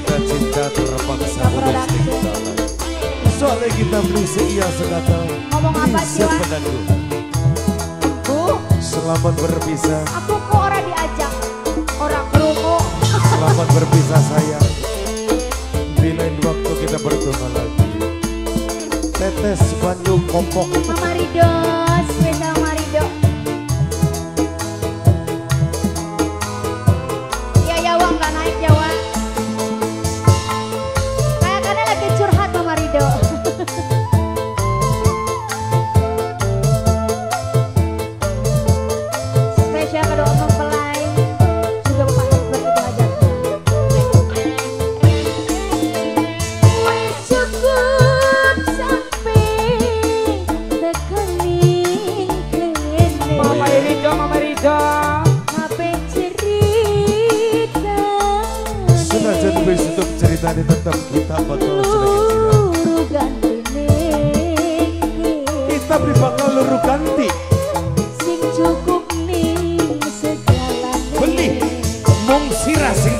Cerita cinta terpaksa tinggalan. Soalnya kita beli seia sekata. Ngomong apa sih. Bu, Selamat berpisah. aku kok orang diajak orang kerungu Selamat berpisah sayang. Di lain waktu kita bertemu lagi. Tetes banyu kopok. Mama Rido spesial ini tetap kita bakal. Luru ganti Kita beri bakal luru ganti. Sing cukup ning segala Beli. Mung sirah sing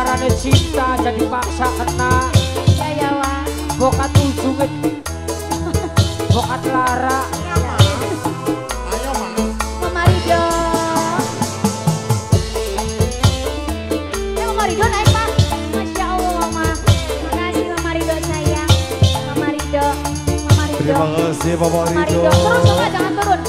Arane cinta jadi paksa kena. Ya ya Bokat ujungnya Bokat lara Ya Rido naik pak. Masya Allah Mama Makasih sayang. Terima kasih Bapak Rido. Coba jangan turun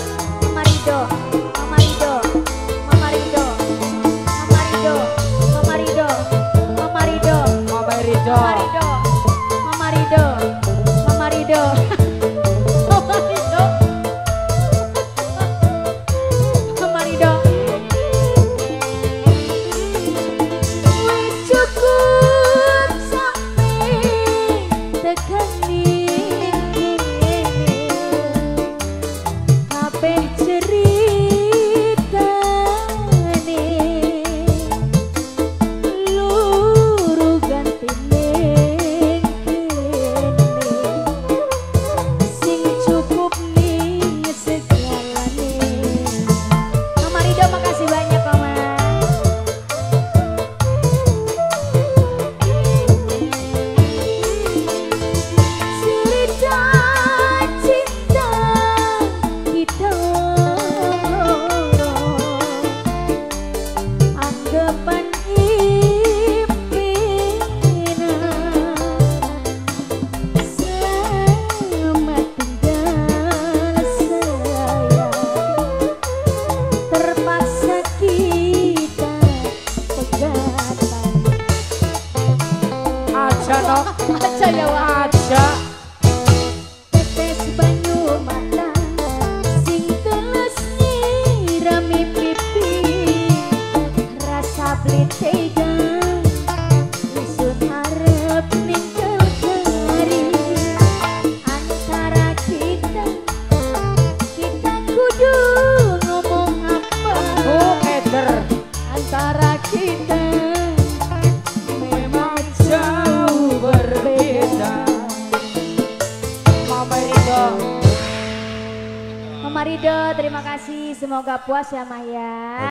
terima kasih. Semoga puas ya Maya.